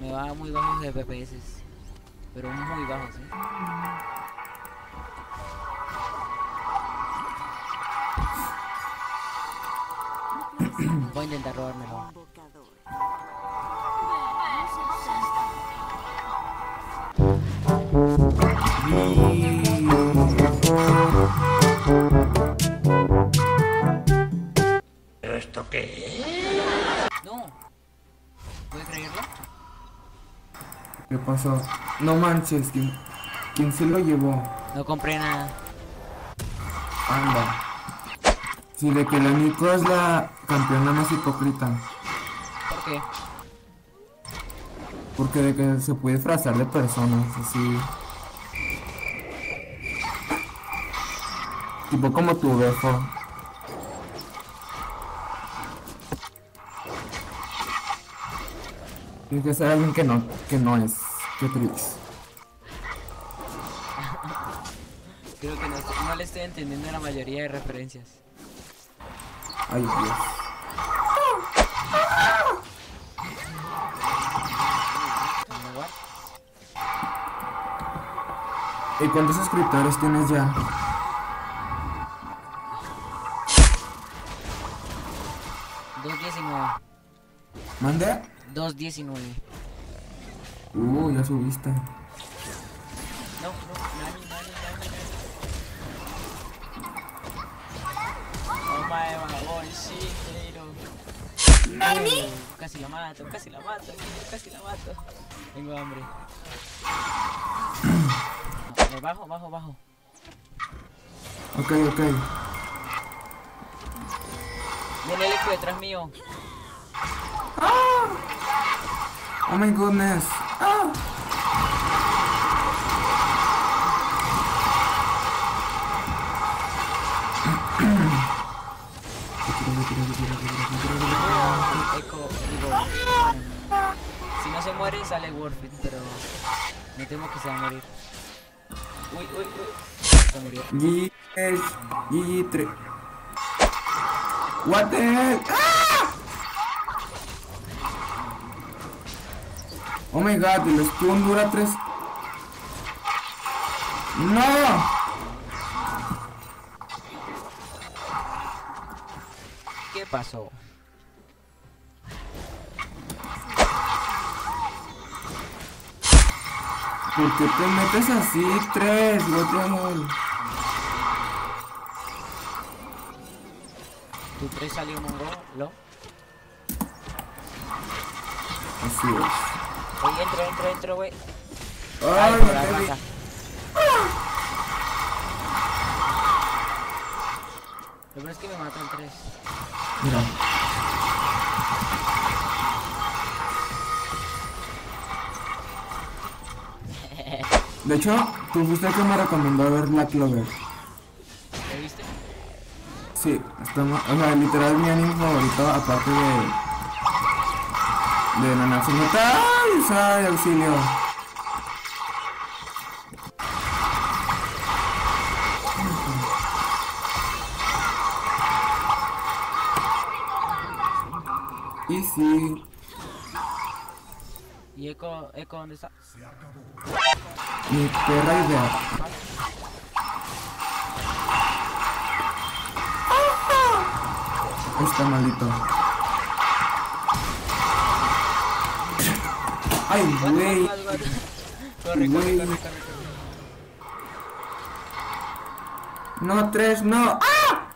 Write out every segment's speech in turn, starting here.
Me va muy bajos de FPS. Pero muy bajos, ¿eh? Voy a intentar robármelo. ¿Esto qué es? No. ¿Puedes creerlo? ¿Qué pasó? No manches, ¿quién, quién se lo llevó? No compré nada. Anda. Sí, de que la Nico es la campeona más hipócrita. ¿Por qué? Porque de que se puede disfrazar de personas, así. Tipo como tu Befo. Tiene que ser alguien que no, que no es. Qué triste. Creo que no, no le estoy entendiendo la mayoría de referencias. Ay, Dios. ¿Y cuántos suscriptores tienes ya? Dos diecinueve. ¿Mande? Dos diecinueve. Uh, ya subiste. No, no, nani, nani, nani. Oh my god, shit, ¡Nani! Casi la mato, casi la mato, casi la mato. Tengo hambre. No, bajo, bajo, bajo. Ok, ok. Viene el eco detrás mío. Oh my goodness. Ah. Si no se muere, sale Warfit, pero me temo que se va a morir. Uy, uy, uy. Se murió. GG, GG 3. What the hell? Oh my god, el stun dura 3. No. ¿Qué pasó? ¿Por qué te metes así? 3, what the hell? ¿Tu 3 salió mongo? ¿Lo? Así es. Oye, entro, entro, entro, güey. Ay, por no la. Lo peor es que me el 3. Mira. De hecho, tú fuiste el que me recomendó ver Black Clover. ¿Lo viste? Sí, está ma- o sea, literal mi anime favorito aparte de de Nanatsu no Taizai, auxilio. Y sí, ¿Y Eco, Eco dónde está? mi perra idea. Está maldito. Ay, güey. Corre, corre, corre, corre, corre. No, tres, no. ¡Ah!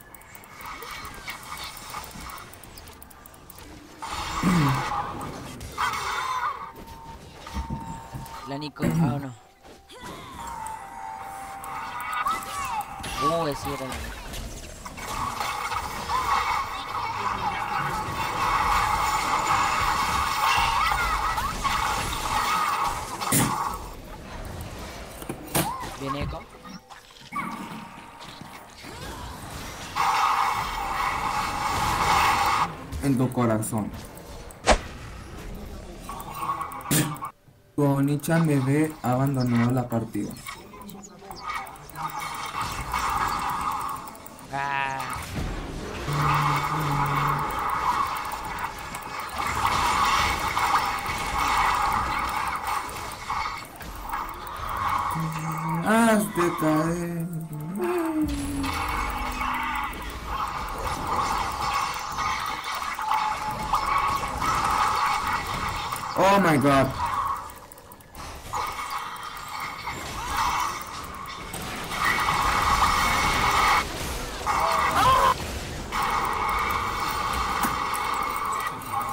La Nico, ah o no. Uh, sí era la Nico. en tu corazón. Tu Onichan bebé ha abandonado la partida. Ah. Hazte caer. Oh my god.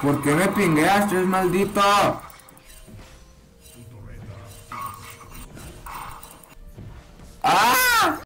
¿Por qué me pingueaste, maldito? ¡Ah!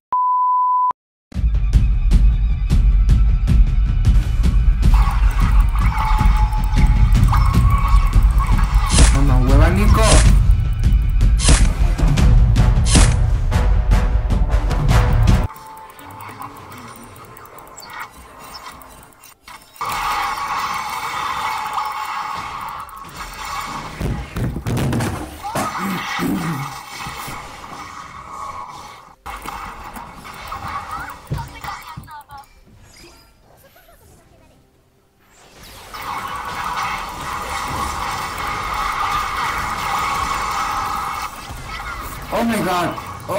Oh my god. Oh,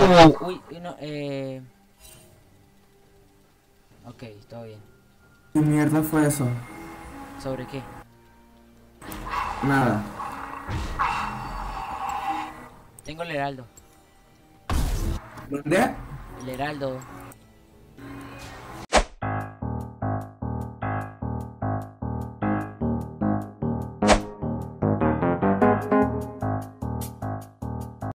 oh. Uy, no, eh... Ok, todo bien. ¿Qué mierda fue eso? ¿Sobre qué? Nada. Tengo el heraldo. ¿Dónde? El heraldo.